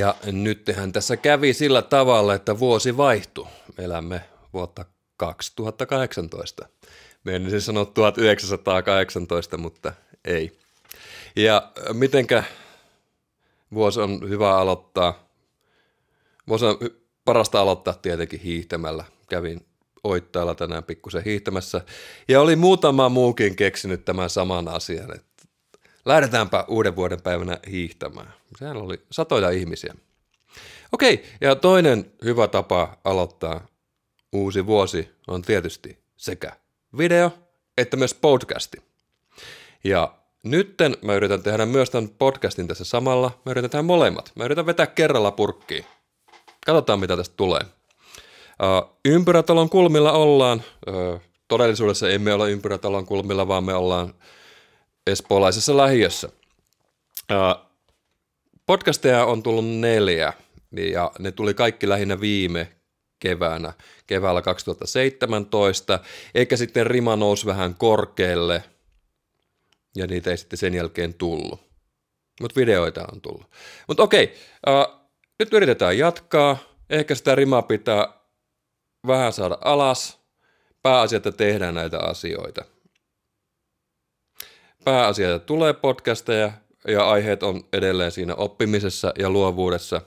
Ja nythän tässä kävi sillä tavalla, että vuosi vaihtui. Elämme vuotta 2018. Menisin sanoa 1918, mutta ei. Ja mitenkä vuosi on hyvä aloittaa? Vuosi on parasta aloittaa tietenkin hiihtämällä. Kävin Oittaalla tänään pikkusen hiihtämässä. Ja oli muutama muukin keksinyt tämän saman asian, että lähdetäänpä uuden vuoden päivänä hiihtämään. Sehän oli satoja ihmisiä. Okei, ja toinen hyvä tapa aloittaa uusi vuosi on tietysti sekä video että myös podcasti. Ja nytten mä yritän tehdä myös tämän podcastin tässä samalla. Mä yritän tehdä molemmat. Mä yritän vetää kerralla purkkiin. Katsotaan, mitä tästä tulee. Uh, ympyrätalon kulmilla ollaan. Uh, todellisuudessa emme ole ympyrätalon kulmilla, vaan me ollaan espoolaisessa lähiössä. Podcasteja on tullut neljä, ja ne tuli kaikki lähinnä viime keväänä, keväällä 2017, eikä sitten rima nousi vähän korkealle, ja niitä ei sitten sen jälkeen tullut. Mutta videoita on tullut. Mutta okei, uh, nyt yritetään jatkaa. Ehkä sitä rimaa pitää vähän saada alas. Pääasia, että tehdään näitä asioita. Pääasia, että tulee podcasteja ja aiheet on edelleen siinä oppimisessa ja luovuudessa,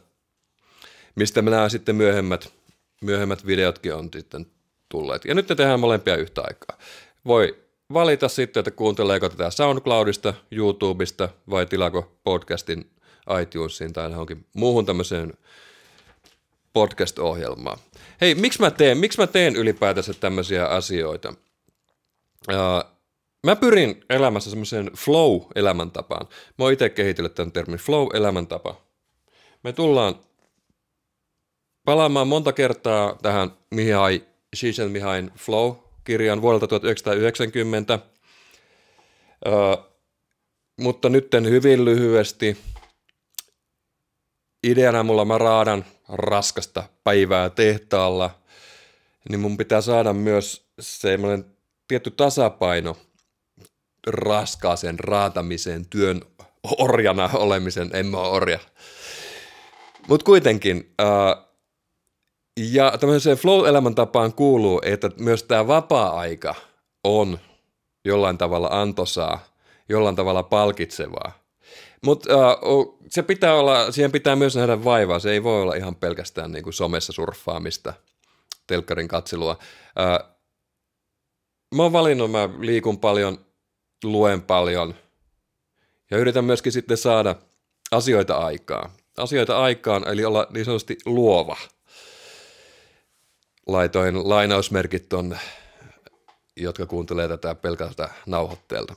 mistä me nämä sitten myöhemmät, myöhemmät videotkin on sitten tulleet. Ja nyt ne tehdään molempia yhtä aikaa. Voi valita sitten, että kuunteleeko tätä SoundCloudista, YouTubesta vai tilako podcastin iTunesiin tai johonkin muuhun tämmöiseen podcast-ohjelmaan. Hei, miksi mä teen, miksi mä teen ylipäätänsä tämmöisiä asioita? Uh, mä pyrin elämässä semmoiseen flow-elämäntapaan. Mä oon itse kehitellyt tämän termin flow-elämäntapa. Me tullaan palaamaan monta kertaa tähän Mihai Mihai Flow-kirjan vuodelta 1990. Uh, mutta nytten hyvin lyhyesti – ideana mulla mä raadan raskasta päivää tehtaalla, niin mun pitää saada myös semmoinen tietty tasapaino raskaaseen raatamiseen, työn orjana olemisen, en mä ole orja. Mutta kuitenkin, ää, ja tämmöiseen flow-elämäntapaan kuuluu, että myös tämä vapaa-aika on jollain tavalla antosaa, jollain tavalla palkitsevaa. Mutta uh, se pitää olla, siihen pitää myös nähdä vaivaa. Se ei voi olla ihan pelkästään niin kuin somessa surffaamista, telkkarin katselua. Uh, mä oon valinnut, mä liikun paljon, luen paljon ja yritän myöskin sitten saada asioita aikaan. Asioita aikaan, eli olla niin sanotusti luova. Laitoin lainausmerkit tonne, jotka kuuntelee tätä pelkältä nauhoitteelta.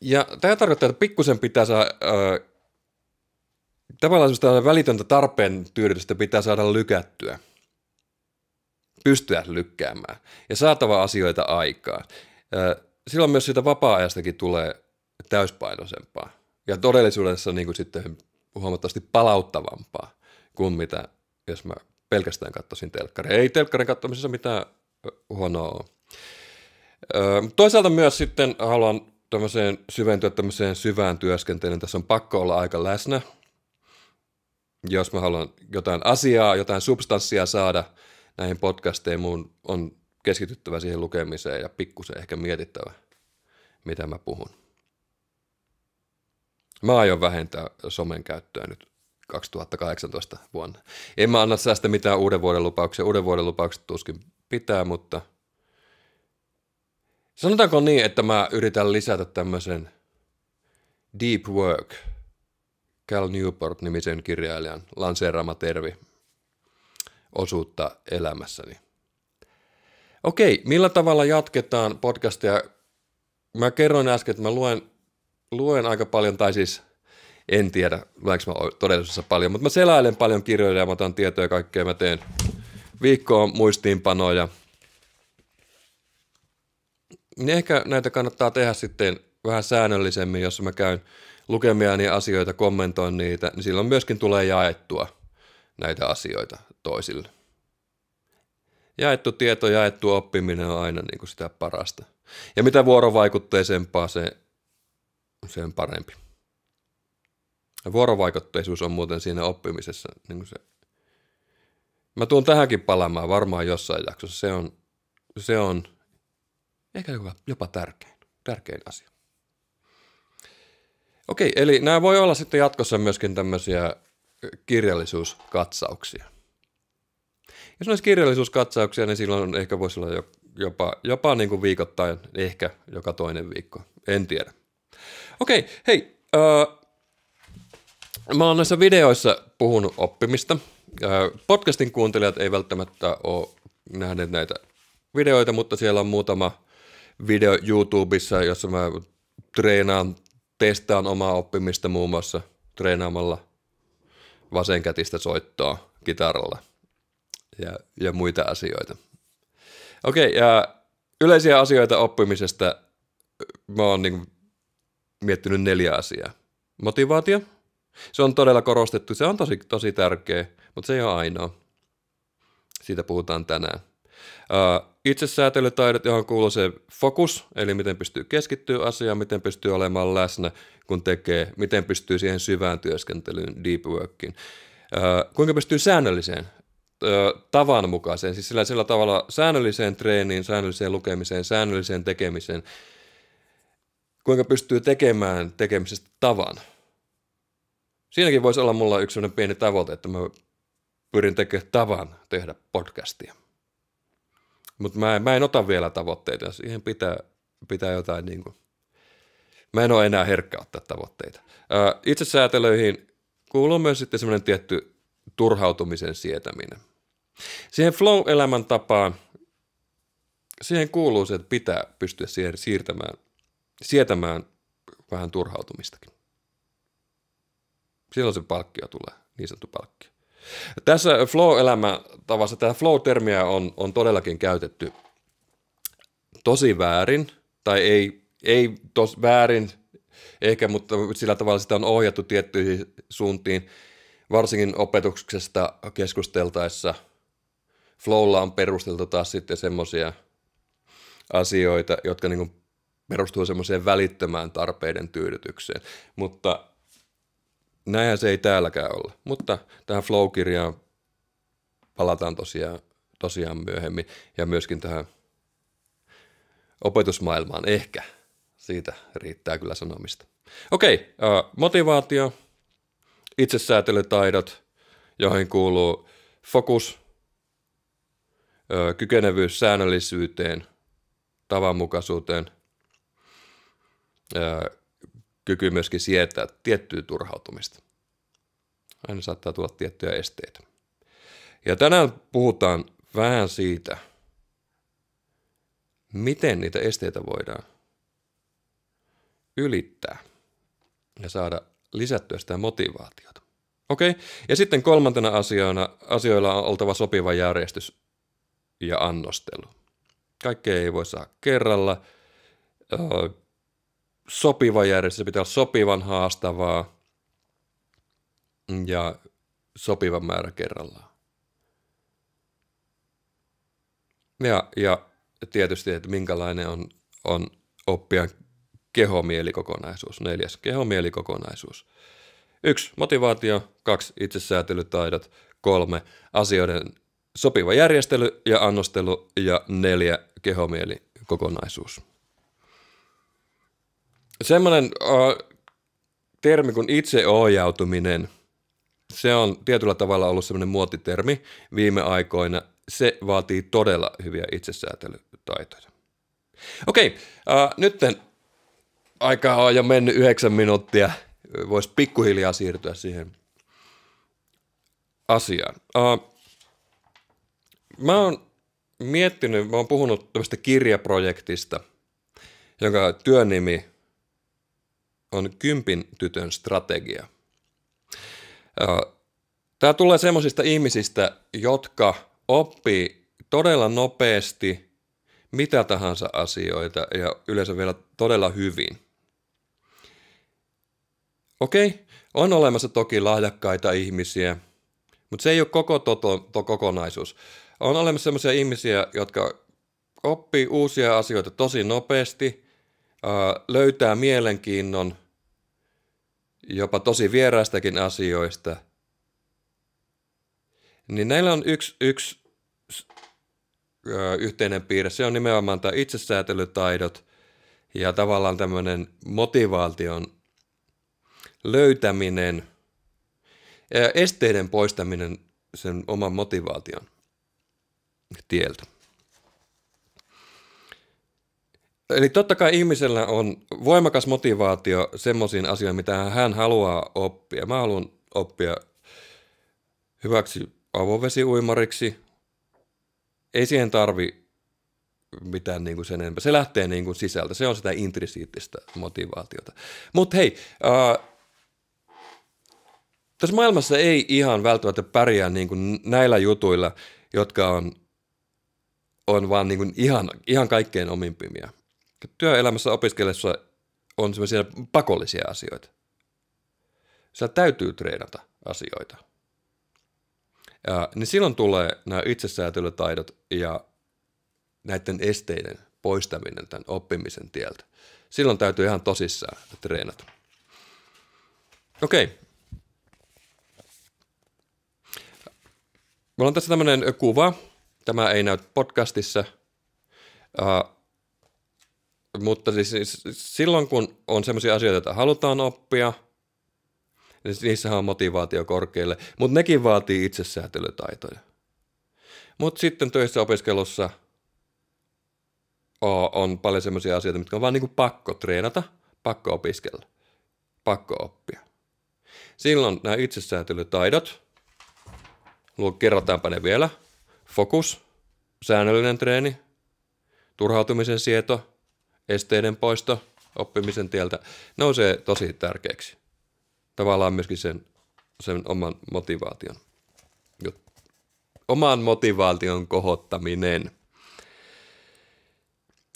Ja tämä tarkoittaa, että pikkusen pitää saada, äh, tavallaan välitöntä tarpeen tyydytystä pitää saada lykättyä. Pystyä lykkäämään ja saatava asioita aikaan. Silloin myös siitä vapaa-ajastakin tulee täyspainoisempaa ja todellisuudessa niin kuin sitten huomattavasti palauttavampaa kuin mitä jos mä pelkästään katsoisin telkkaria. Ei telkkarin katsomisessa mitään huonoa ole. Toisaalta myös sitten haluan tämmöiseen syventyä tämmöiseen syvään työskentelyyn. Tässä on pakko olla aika läsnä. Jos mä haluan jotain asiaa, jotain substanssia saada näihin podcasteihin, mun on keskityttävä siihen lukemiseen ja pikkusen ehkä mietittävä, mitä mä puhun. Mä aion vähentää somen käyttöä nyt 2018 vuonna. En mä anna säästä mitään uuden vuoden lupauksia. Uuden vuoden lupaukset tuskin pitää, mutta – Sanotaanko niin, että mä yritän lisätä tämmöisen Deep Work, Cal Newport-nimisen kirjailijan lanseeraama tervi osuutta elämässäni. Okei, millä tavalla jatketaan podcastia? Mä kerroin äsken, että mä luen, luen aika paljon, tai siis en tiedä, luenko mä todellisuudessa paljon, mutta mä selailen paljon kirjoja ja mä otan tietoja kaikkea. Mä teen viikkoon muistiinpanoja – niin ehkä näitä kannattaa tehdä sitten vähän säännöllisemmin, jos mä käyn lukemiani asioita, kommentoin niitä, niin silloin myöskin tulee jaettua näitä asioita toisille. Jaettu tieto, jaettu oppiminen on aina niin kuin sitä parasta. Ja mitä vuorovaikutteisempaa se, se on parempi. Vuorovaikutteisuus on muuten siinä oppimisessa niin kuin se. Mä tuun tähänkin palaamaan varmaan jossain jaksossa. Se on, se on ehkä jopa, jopa tärkein, tärkein asia. Okei, eli nämä voi olla sitten jatkossa myöskin tämmöisiä kirjallisuuskatsauksia. Jos olisi kirjallisuuskatsauksia, niin silloin ehkä voisi olla jopa, jopa niin kuin viikoittain, ehkä joka toinen viikko. En tiedä. Okei, hei. Äh, mä oon näissä videoissa puhunut oppimista. Äh, podcastin kuuntelijat ei välttämättä ole nähneet näitä videoita, mutta siellä on muutama video YouTubessa, jossa mä treenaan, testaan omaa oppimista muun muassa treenaamalla vasenkätistä soittoa kitaralla ja, ja muita asioita. Okei, okay, ja yleisiä asioita oppimisesta mä oon niin miettinyt neljä asiaa. Motivaatio. Se on todella korostettu, se on tosi, tosi tärkeä, mutta se ei ole ainoa. Siitä puhutaan tänään. Uh, itsesäätelytaidot, johon kuuluu se fokus, eli miten pystyy keskittyä asiaan, miten pystyy olemaan läsnä, kun tekee, miten pystyy siihen syvään työskentelyyn, deep workiin. Uh, kuinka pystyy säännölliseen tavan mukaiseen, siis sillä, sillä tavalla säännölliseen treeniin, säännölliseen lukemiseen, säännölliseen tekemiseen, kuinka pystyy tekemään tekemisestä tavan. Siinäkin voisi olla mulla yksi sellainen pieni tavoite, että mä pyrin tekemään tavan tehdä podcastia. Mutta mä, mä en ota vielä tavoitteita, siihen pitää, pitää jotain niin kuin, mä en ole enää herkkä ottaa tavoitteita. Itse säätelöihin kuuluu myös sitten semmoinen tietty turhautumisen sietäminen. Siihen flow-elämäntapaan, siihen kuuluu se, että pitää pystyä siihen siirtämään, sietämään vähän turhautumistakin. Silloin se palkkio tulee, niin sanottu palkkio. Tässä flow-elämäntavassa, tämä flow-termiä on, on todellakin käytetty tosi väärin, tai ei, ei tos väärin ehkä, mutta sillä tavalla sitä on ohjattu tiettyihin suuntiin, varsinkin opetuksesta keskusteltaessa – Flowlla on perusteltu taas sitten semmoisia asioita, jotka niin perustuu semmoiseen välittömään tarpeiden tyydytykseen. Mutta näinhän se ei täälläkään ole. Mutta tähän Flow-kirjaan palataan tosiaan, tosiaan myöhemmin ja myöskin tähän opetusmaailmaan ehkä. Siitä riittää kyllä sanomista. Okei, motivaatio, itsesäätelytaidot, joihin kuuluu fokus, kykenevyys säännöllisyyteen, tavanmukaisuuteen, kyky myöskin sietää tiettyä turhautumista. Aina saattaa tulla tiettyjä esteitä. Ja tänään puhutaan vähän siitä, miten niitä esteitä voidaan ylittää ja saada lisättyä sitä motivaatiota. Okei, ja sitten kolmantena asioina, asioilla on oltava sopiva järjestys ja annostelu. Kaikkea ei voi saa kerralla. Sopiva järjestys pitää olla sopivan haastavaa ja sopivan määrä kerrallaan. Ja, ja tietysti, että minkälainen on, on oppijan kehomielikikonaisuus. Neljäs, kehomielikikonaisuus. Yksi, motivaatio. Kaksi, itsesäätelytaidot. Kolme, asioiden sopiva järjestely ja annostelu ja neljä kehomieli kokonaisuus. Semmoinen uh, termi kuin itseohjautuminen, se on tietyllä tavalla ollut semmoinen muotitermi viime aikoina. Se vaatii todella hyviä itsesäätelytaitoja. Okei, uh, nytten aikaa on jo mennyt yhdeksän minuuttia. Voisi pikkuhiljaa siirtyä siihen asiaan. Uh, mä oon miettinyt, mä oon puhunut tämmöistä kirjaprojektista, jonka työnimi on Kympin tytön strategia. Tämä tulee semmoisista ihmisistä, jotka oppii todella nopeasti mitä tahansa asioita ja yleensä vielä todella hyvin. Okei, on olemassa toki lahjakkaita ihmisiä, mutta se ei ole koko toto, to kokonaisuus on olemassa sellaisia ihmisiä, jotka oppii uusia asioita tosi nopeasti, löytää mielenkiinnon jopa tosi vieraistakin asioista, niin näillä on yksi, yksi yhteinen piirre. Se on nimenomaan tämä itsesäätelytaidot ja tavallaan tämmöinen motivaation löytäminen esteiden poistaminen sen oman motivaation tieltä. Eli totta kai ihmisellä on voimakas motivaatio semmoisiin asioihin, mitä hän haluaa oppia. Mä haluan oppia hyväksi avovesiuimariksi. Ei siihen tarvi mitään niin kuin sen enempää. Se lähtee niin kuin sisältä. Se on sitä intrisiittistä motivaatiota. Mutta hei, äh, tässä maailmassa ei ihan välttämättä pärjää niin kuin näillä jutuilla, jotka on, on vaan niin kuin ihan, ihan kaikkein omimpimia. Työelämässä opiskellessa on sellaisia pakollisia asioita. Sillä täytyy treenata asioita. Ja, niin silloin tulee nämä itsesäätelytaidot ja näiden esteiden poistaminen tämän oppimisen tieltä. Silloin täytyy ihan tosissaan treenata. Okei. Mulla on tässä tämmöinen kuva. Tämä ei näy podcastissa. Uh, mutta siis, siis silloin, kun on sellaisia asioita, joita halutaan oppia, niin niissähän on motivaatio korkealle, mutta nekin vaatii itsesäätelytaitoja. Mutta sitten töissä opiskelussa on paljon sellaisia asioita, mitkä on vaan niin pakko treenata, pakko opiskella, pakko oppia. Silloin nämä itsesäätelytaidot, kerrotaanpa ne vielä, fokus, säännöllinen treeni, turhautumisen sieto, esteiden poisto oppimisen tieltä nousee tosi tärkeäksi. Tavallaan myöskin sen, sen oman motivaation. Oman motivaation kohottaminen.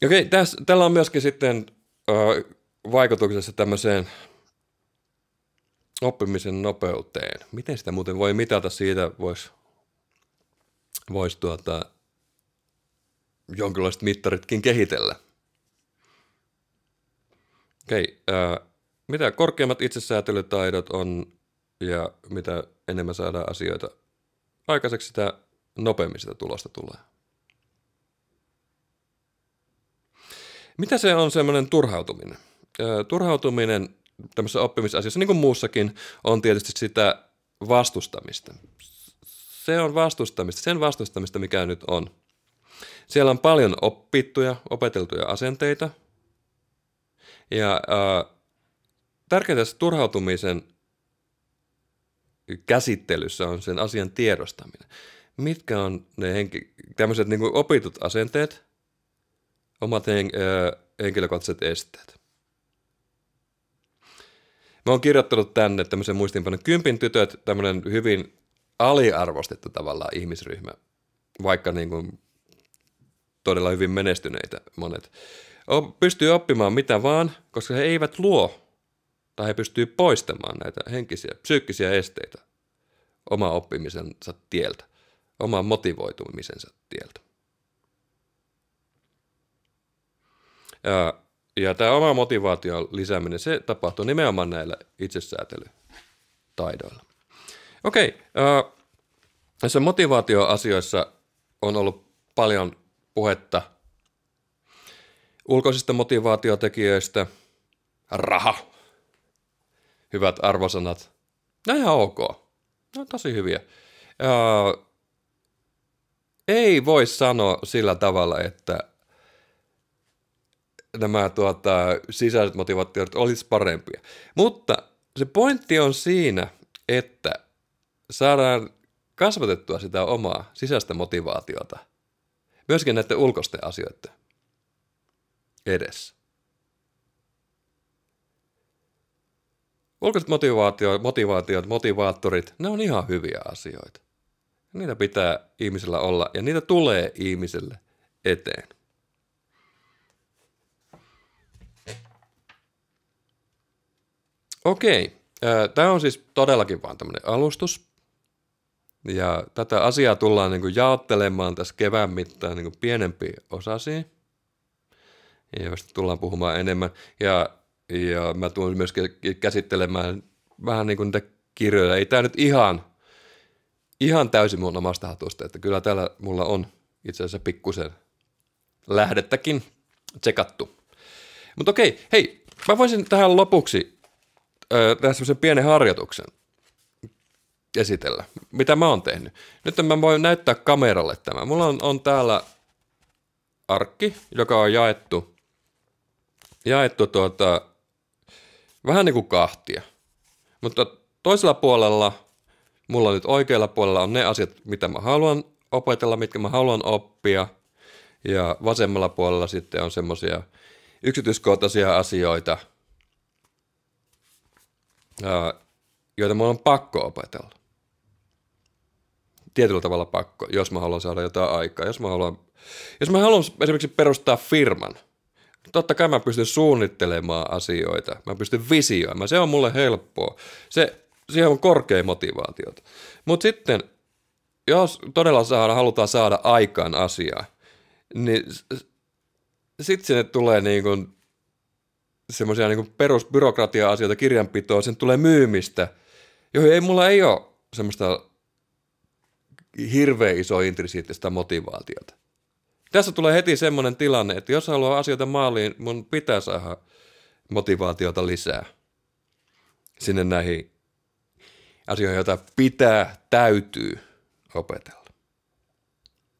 Okei, tässä, tällä on myöskin sitten ö, vaikutuksessa tämmöiseen oppimisen nopeuteen. Miten sitä muuten voi mitata siitä, voisi vois tuota, jonkinlaiset mittaritkin kehitellä. Okei, äh, mitä korkeammat itsesäätelytaidot on ja mitä enemmän saadaan asioita aikaiseksi, sitä nopeammin sitä tulosta tulee. Mitä se on semmoinen turhautuminen? Äh, turhautuminen tämmöisessä oppimisasiassa, niin kuin muussakin, on tietysti sitä vastustamista. Se on vastustamista, sen vastustamista, mikä nyt on. Siellä on paljon oppittuja, opeteltuja asenteita – ja äh, tärkeintä tässä turhautumisen käsittelyssä on sen asian tiedostaminen. Mitkä on ne henki, tämmöiset niin opitut asenteet, omat hen, äh, henkilökohtaiset esteet. Mä oon kirjoittanut tänne tämmöisen muistinpanon kympin tytöt, tämmöinen hyvin aliarvostettu tavallaan ihmisryhmä, vaikka niin kuin todella hyvin menestyneitä monet pystyy oppimaan mitä vaan, koska he eivät luo tai he pystyy poistamaan näitä henkisiä, psyykkisiä esteitä oma oppimisensa tieltä, oman motivoitumisensa tieltä. Ja, ja tämä oma motivaation lisääminen, se tapahtuu nimenomaan näillä itsesäätelytaidoilla. Okei, äh, näissä motivaatioasioissa on ollut paljon puhetta – ulkoisista motivaatiotekijöistä, raha, hyvät arvosanat, no ihan ok, no tosi hyviä. Uh, ei voi sanoa sillä tavalla, että nämä tuota, sisäiset motivaatiot olisi parempia. Mutta se pointti on siinä, että saadaan kasvatettua sitä omaa sisäistä motivaatiota myöskin näiden ulkoisten asioiden edessä. Ulkoiset motivaatiot, motivaatiot, motivaattorit, ne on ihan hyviä asioita. Niitä pitää ihmisellä olla ja niitä tulee ihmiselle eteen. Okei, tämä on siis todellakin vaan tämmöinen alustus. Ja tätä asiaa tullaan niin jaottelemaan tässä kevään mittaan niin pienempiin osasiin joista tullaan puhumaan enemmän. Ja, ja mä tulen myös käsittelemään vähän niin kuin niitä kirjoja. Ei tämä nyt ihan, ihan täysin mun omasta hatusta, että kyllä täällä mulla on itse asiassa pikkusen lähdettäkin tsekattu. Mutta okei, hei, mä voisin tähän lopuksi tehdä semmoisen pienen harjoituksen esitellä, mitä mä oon tehnyt. Nyt mä voin näyttää kameralle tämä. Mulla on, on täällä arkki, joka on jaettu, jaettu tuota, vähän niin kuin kahtia. Mutta toisella puolella, mulla nyt oikealla puolella on ne asiat, mitä mä haluan opetella, mitkä mä haluan oppia. Ja vasemmalla puolella sitten on semmoisia yksityiskohtaisia asioita, joita mulla on pakko opetella. Tietyllä tavalla pakko, jos mä haluan saada jotain aikaa. Jos mä haluan, jos mä haluan esimerkiksi perustaa firman, totta kai mä pystyn suunnittelemaan asioita, mä pystyn visioimaan, se on mulle helppoa. Se, siihen on korkea motivaatiota. Mutta sitten, jos todella saada, halutaan saada aikaan asiaa, niin sitten sinne tulee niin kuin semmoisia niin perusbyrokratia-asioita, kirjanpitoa, sen tulee myymistä, joihin ei mulla ei ole semmoista hirveän iso intrisiittistä motivaatiota. Tässä tulee heti semmoinen tilanne, että jos haluaa asioita maaliin, mun pitää saada motivaatiota lisää sinne näihin asioihin, joita pitää, täytyy opetella.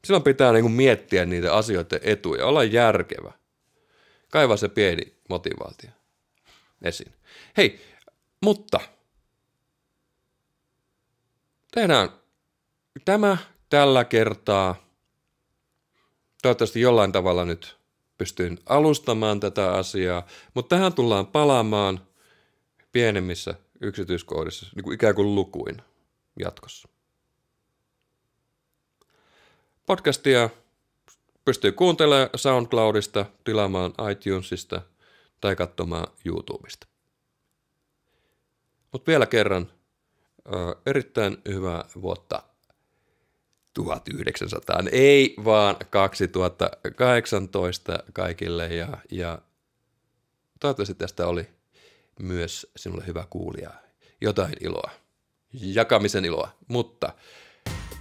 Silloin pitää niin kuin miettiä niitä asioiden etuja, olla järkevä. Kaiva se pieni motivaatio esiin. Hei, mutta tehdään tämä tällä kertaa. Toivottavasti jollain tavalla nyt pystyin alustamaan tätä asiaa, mutta tähän tullaan palaamaan pienemmissä yksityiskohdissa, niin kuin ikään kuin lukuin jatkossa. Podcastia pystyy kuuntelemaan SoundCloudista, tilaamaan iTunesista tai katsomaan YouTubesta. Mutta vielä kerran erittäin hyvää vuotta 1900, ei vaan 2018 kaikille ja, ja toivottavasti tästä oli myös sinulle hyvä kuulija. Jotain iloa, jakamisen iloa, mutta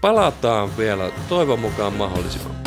palataan vielä toivon mukaan mahdollisimman